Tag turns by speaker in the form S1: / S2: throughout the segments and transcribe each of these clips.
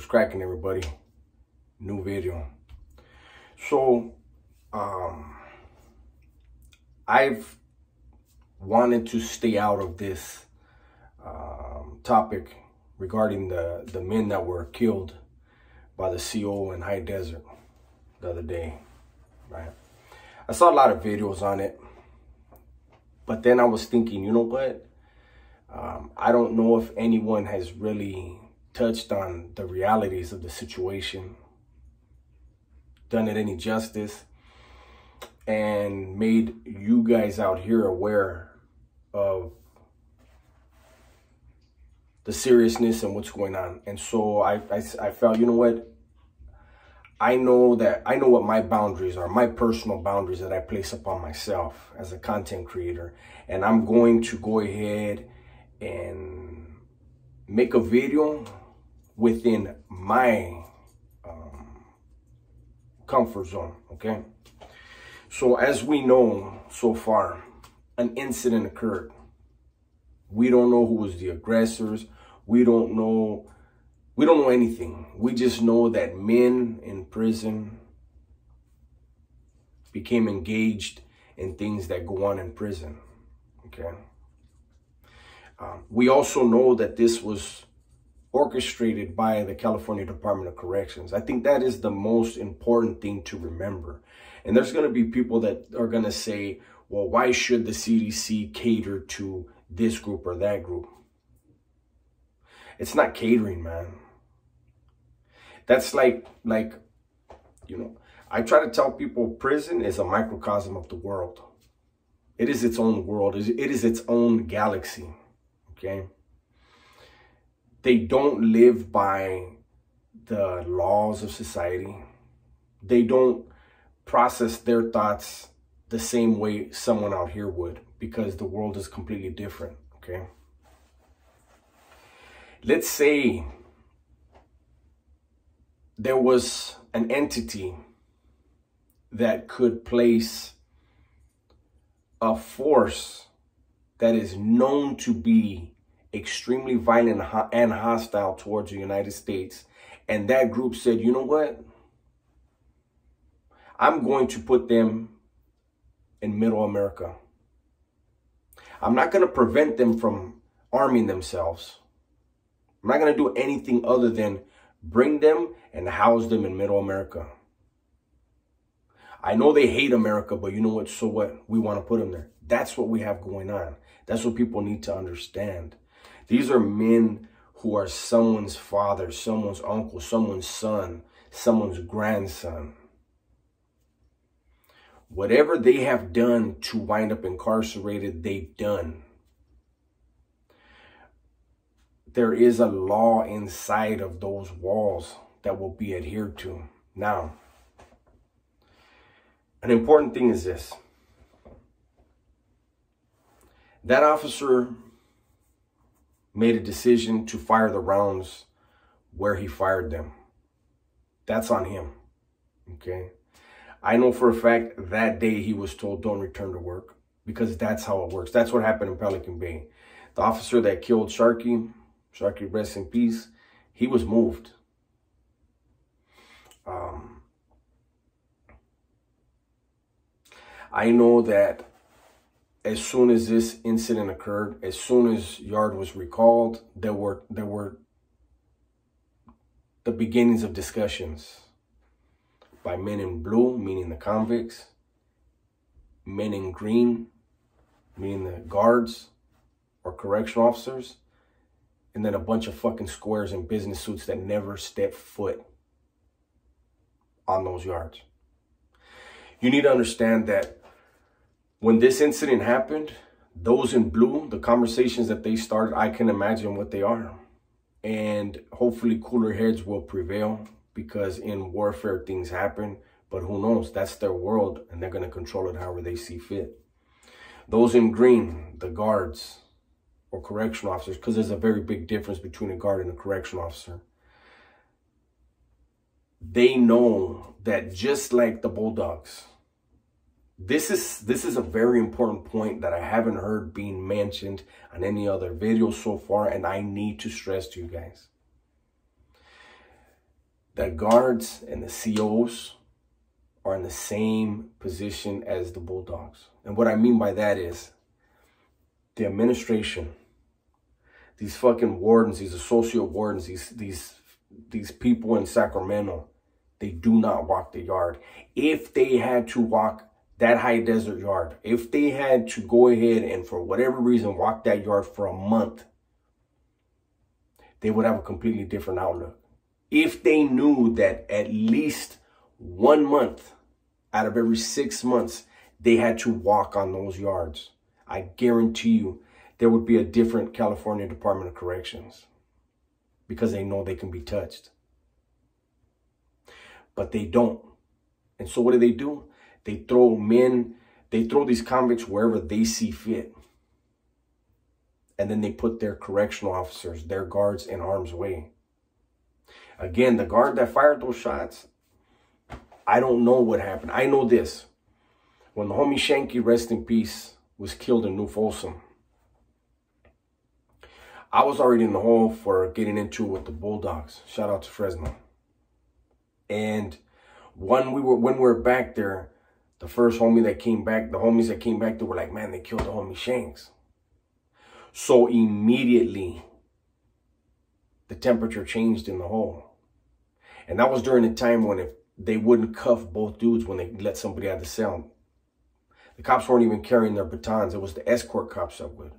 S1: What's cracking, everybody? New video. So, um, I've wanted to stay out of this um, topic regarding the, the men that were killed by the CO in High Desert the other day, right? I saw a lot of videos on it, but then I was thinking, you know what? Um, I don't know if anyone has really touched on the realities of the situation, done it any justice, and made you guys out here aware of the seriousness and what's going on. And so I, I, I felt, you know what? I know that I know what my boundaries are, my personal boundaries that I place upon myself as a content creator. And I'm going to go ahead and make a video within my um, comfort zone, okay? So as we know so far, an incident occurred. We don't know who was the aggressors. We don't know we don't know anything. We just know that men in prison became engaged in things that go on in prison. Okay. Um, we also know that this was orchestrated by the California Department of Corrections. I think that is the most important thing to remember. And there's going to be people that are going to say, well, why should the CDC cater to this group or that group? It's not catering, man. That's like, like, you know, I try to tell people prison is a microcosm of the world. It is its own world. It is its own galaxy. Okay. They don't live by the laws of society. They don't process their thoughts the same way someone out here would because the world is completely different. Okay. Let's say there was an entity that could place a force that is known to be extremely violent and hostile towards the United States. And that group said, you know what? I'm going to put them in middle America. I'm not going to prevent them from arming themselves. I'm not going to do anything other than bring them and house them in middle America. I know they hate America, but you know what? So what? We want to put them there. That's what we have going on. That's what people need to understand. These are men who are someone's father, someone's uncle, someone's son, someone's grandson. Whatever they have done to wind up incarcerated, they've done. There is a law inside of those walls that will be adhered to. Now, an important thing is this. That officer made a decision to fire the rounds where he fired them. That's on him. Okay. I know for a fact that day he was told don't return to work because that's how it works. That's what happened in Pelican Bay. The officer that killed Sharkey, Sharkey rest in peace, he was moved. Um, I know that as soon as this incident occurred, as soon as Yard was recalled, there were there were the beginnings of discussions by men in blue, meaning the convicts, men in green, meaning the guards or correction officers, and then a bunch of fucking squares in business suits that never step foot on those yards. You need to understand that when this incident happened, those in blue, the conversations that they started, I can imagine what they are. And hopefully cooler heads will prevail because in warfare things happen, but who knows? That's their world and they're going to control it however they see fit. Those in green, the guards or correction officers, because there's a very big difference between a guard and a correction officer. They know that just like the Bulldogs, this is this is a very important point that I haven't heard being mentioned on any other video so far, and I need to stress to you guys. the guards and the COs are in the same position as the Bulldogs. And what I mean by that is the administration, these fucking wardens, these associate wardens, these these these people in Sacramento, they do not walk the yard. If they had to walk that high desert yard, if they had to go ahead and for whatever reason walk that yard for a month, they would have a completely different outlook. If they knew that at least one month out of every six months, they had to walk on those yards, I guarantee you there would be a different California Department of Corrections because they know they can be touched. But they don't. And so what do they do? They throw men, they throw these convicts wherever they see fit. And then they put their correctional officers, their guards in harm's way. Again, the guard that fired those shots, I don't know what happened. I know this. When the homie Shanky, rest in peace, was killed in New Folsom, I was already in the hole for getting into it with the Bulldogs. Shout out to Fresno. And when we were when we were back there, the first homie that came back, the homies that came back, they were like, man, they killed the homie Shanks. So immediately, the temperature changed in the hole. And that was during the time when if they wouldn't cuff both dudes when they let somebody out of the cell. The cops weren't even carrying their batons. It was the escort cops that would.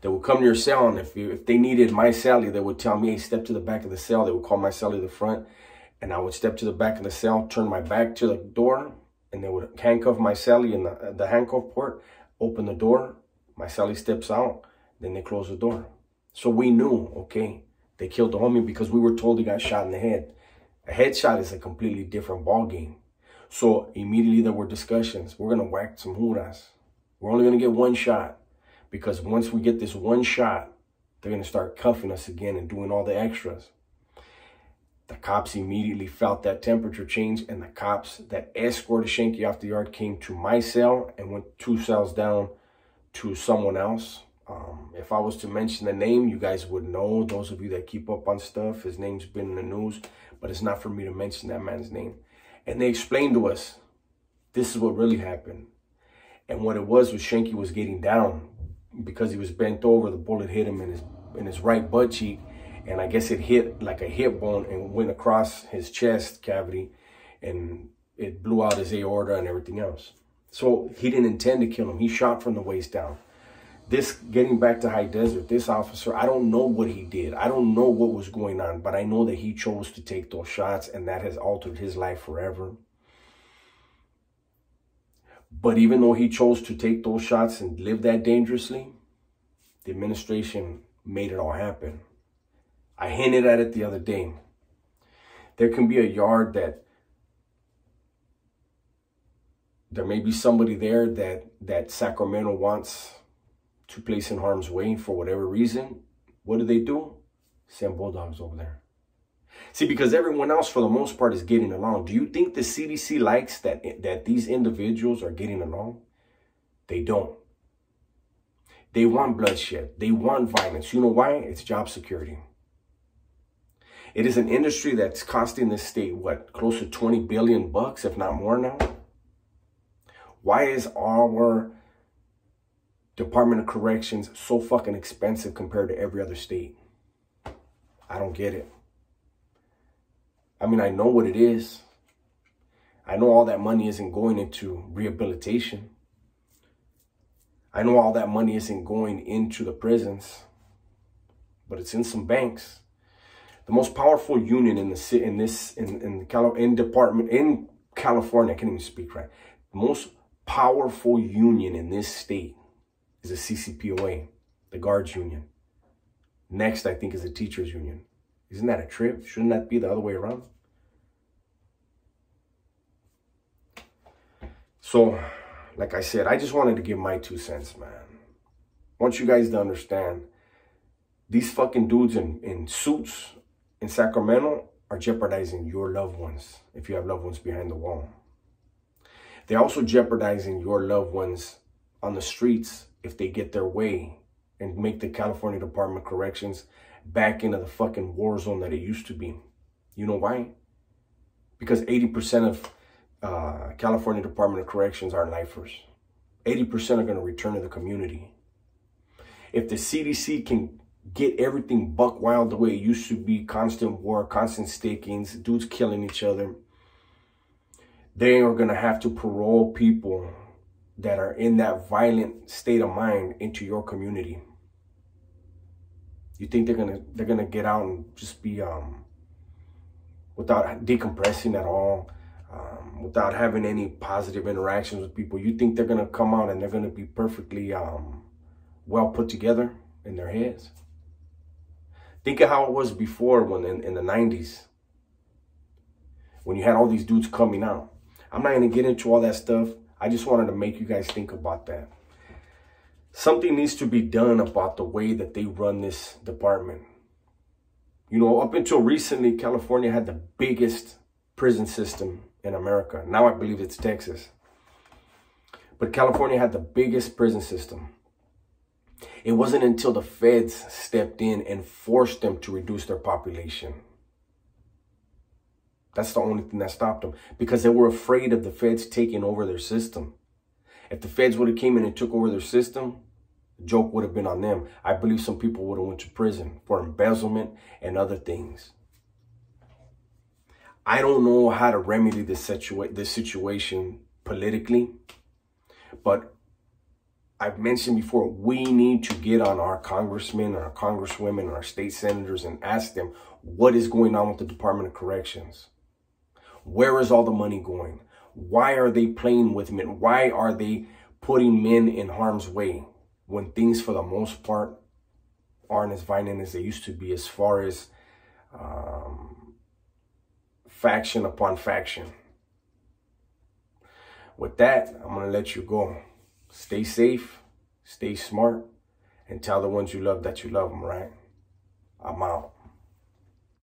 S1: They would come to your cell, and if you, if they needed my cellie, they would tell me, hey, step to the back of the cell. They would call my cellie the front, and I would step to the back of the cell, turn my back to the door, and they would handcuff my cellie in the, uh, the handcuff port, open the door, my cellie steps out, then they close the door. So we knew, okay, they killed the homie because we were told he got shot in the head. A headshot is a completely different ball game. So immediately there were discussions. We're going to whack some juras. We're only going to get one shot because once we get this one shot, they're going to start cuffing us again and doing all the extras. Cops immediately felt that temperature change and the cops that escorted Shanky off the yard came to my cell and went two cells down to someone else. Um, if I was to mention the name, you guys would know. Those of you that keep up on stuff, his name's been in the news, but it's not for me to mention that man's name. And they explained to us, this is what really happened. And what it was was Shanky was getting down because he was bent over. The bullet hit him in his in his right butt cheek, and I guess it hit like a hip bone and went across his chest cavity, and it blew out his aorta and everything else. So he didn't intend to kill him. He shot from the waist down this getting back to high desert this officer i don't know what he did i don't know what was going on but i know that he chose to take those shots and that has altered his life forever but even though he chose to take those shots and live that dangerously the administration made it all happen i hinted at it the other day there can be a yard that there may be somebody there that that sacramento wants to place in harm's way for whatever reason, what do they do? Send bulldogs over there. See, because everyone else, for the most part, is getting along. Do you think the CDC likes that, that these individuals are getting along? They don't. They want bloodshed. They want violence. You know why? It's job security. It is an industry that's costing this state, what, close to 20 billion bucks, if not more now? Why is our Department of Corrections so fucking expensive compared to every other state? I don't get it. I mean, I know what it is. I know all that money isn't going into rehabilitation. I know all that money isn't going into the prisons, but it's in some banks. The most powerful union in the in this in in the Cali in department in California, I can't even speak right. The most powerful union in this state is the CCPOA, the guards union. Next, I think, is the teachers union. Isn't that a trip? Shouldn't that be the other way around? So, like I said, I just wanted to give my two cents, man. I want you guys to understand these fucking dudes in, in suits in Sacramento are jeopardizing your loved ones if you have loved ones behind the wall. They're also jeopardizing your loved ones on the streets if they get their way and make the California Department of Corrections back into the fucking war zone that it used to be. You know why? because 80% of uh, California Department of Corrections are lifers. 80% are going to return to the community. If the CDC can get everything buck wild the way it used to be, constant war, constant stickings, dudes killing each other, they are going to have to parole people that are in that violent state of mind into your community. You think they're gonna they're gonna get out and just be um without decompressing at all, um, without having any positive interactions with people? You think they're gonna come out and they're gonna be perfectly um well put together in their heads? Think of how it was before when in, in the 90s when you had all these dudes coming out. I'm not going to get into all that stuff. I just wanted to make you guys think about that. Something needs to be done about the way that they run this department. You know, up until recently, California had the biggest prison system in America. Now I believe it's Texas. But California had the biggest prison system. It wasn't until the feds stepped in and forced them to reduce their population. That's the only thing that stopped them because they were afraid of the feds taking over their system. If the feds would have came in and took over their system, the joke would have been on them. I believe some people would have went to prison for embezzlement and other things. I don't know how to remedy this, situa this situation politically, but I've mentioned before, we need to get on our congressmen, our congresswomen, our state senators and ask them what is going on with the Department of Corrections. Where is all the money going? Why are they playing with men? Why are they putting men in harm's way when things, for the most part, aren't as violent as they used to be as far as um, faction upon faction? With that, I'm going to let you go. Stay safe, stay smart, and tell the ones you love that you love them, right? I'm out.